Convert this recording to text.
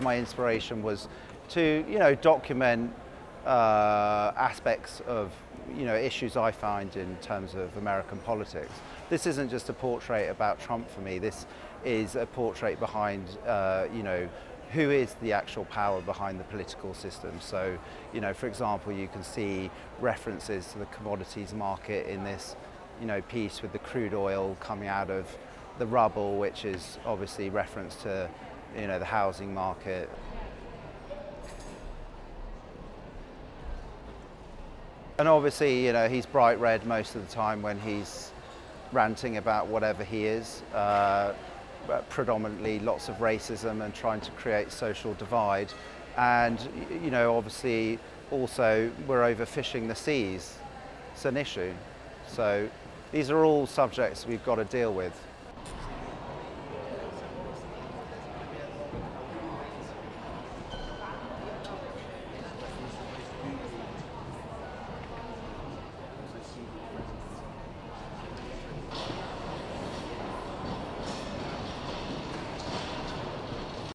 my inspiration was to, you know, document uh, aspects of, you know, issues I find in terms of American politics. This isn't just a portrait about Trump for me. This is a portrait behind, uh, you know, who is the actual power behind the political system. So, you know, for example, you can see references to the commodities market in this, you know, piece with the crude oil coming out of the rubble, which is obviously reference to, you know, the housing market. And obviously, you know, he's bright red most of the time when he's ranting about whatever he is. Uh, predominantly lots of racism and trying to create social divide. And, you know, obviously also we're overfishing the seas. It's an issue. So these are all subjects we've got to deal with.